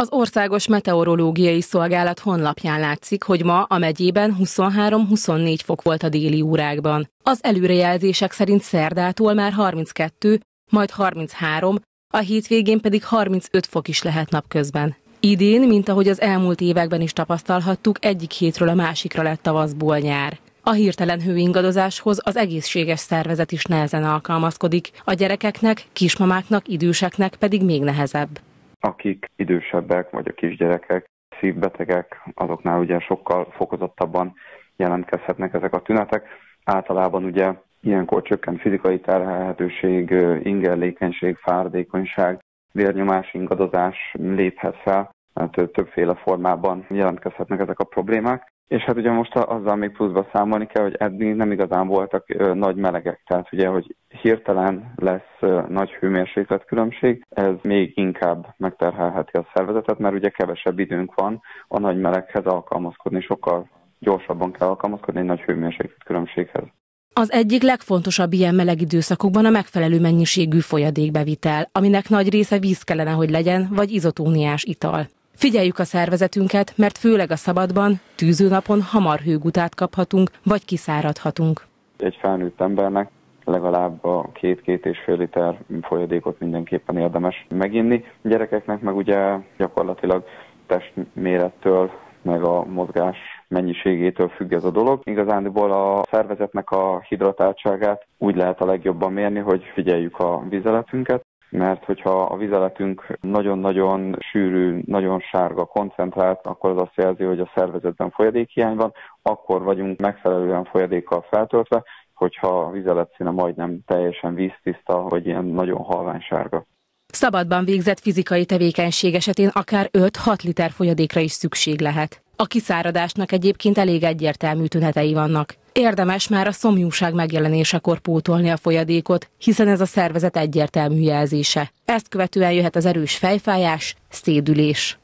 Az Országos Meteorológiai Szolgálat honlapján látszik, hogy ma a megyében 23-24 fok volt a déli órákban. Az előrejelzések szerint szerdától már 32, majd 33, a hétvégén pedig 35 fok is lehet napközben. Idén, mint ahogy az elmúlt években is tapasztalhattuk, egyik hétről a másikra lett tavaszból nyár. A hirtelen hőingadozáshoz az egészséges szervezet is nehezen alkalmazkodik, a gyerekeknek, kismamáknak, időseknek pedig még nehezebb akik idősebbek, vagy a kisgyerekek, szívbetegek, azoknál ugye sokkal fokozottabban jelentkezhetnek ezek a tünetek. Általában ugye ilyenkor csökkent fizikai terhelhetőség, ingerlékenység, fáradékonyság, vérnyomás, ingadozás léphet fel, tehát többféle formában jelentkezhetnek ezek a problémák. És hát ugye most azzal még pluszba számolni kell, hogy eddig nem igazán voltak nagy melegek, tehát ugye, hogy hirtelen lesz nagy hőmérséklet különbség, ez még inkább megterhelheti a szervezetet, mert ugye kevesebb időnk van a nagy meleghez alkalmazkodni, sokkal gyorsabban kell alkalmazkodni egy nagy hőmérséklet különbséghez. Az egyik legfontosabb ilyen meleg időszakokban a megfelelő mennyiségű folyadékbevitel, aminek nagy része víz kellene, hogy legyen, vagy izotóniás ital. Figyeljük a szervezetünket, mert főleg a szabadban, tűzőnapon hamar hőgutát kaphatunk, vagy kiszáradhatunk. Egy felnőtt embernek legalább a két-két és fél liter folyadékot mindenképpen érdemes meginni. A gyerekeknek meg ugye gyakorlatilag testmérettől, meg a mozgás mennyiségétől függ ez a dolog. Igazándiból a szervezetnek a hidratáltságát úgy lehet a legjobban mérni, hogy figyeljük a vizeletünket, mert hogyha a vizeletünk nagyon-nagyon sűrű, nagyon sárga, koncentrált, akkor az azt jelzi, hogy a szervezetben folyadékhiány van, akkor vagyunk megfelelően folyadékkal feltöltve, hogyha a vizelet színe majdnem teljesen víztiszta, vagy ilyen nagyon halvány sárga. Szabadban végzett fizikai tevékenység esetén akár 5-6 liter folyadékra is szükség lehet. A kiszáradásnak egyébként elég egyértelmű tünetei vannak. Érdemes már a szomjúság megjelenésekor pótolni a folyadékot, hiszen ez a szervezet egyértelmű jelzése. Ezt követően jöhet az erős fejfájás, szédülés.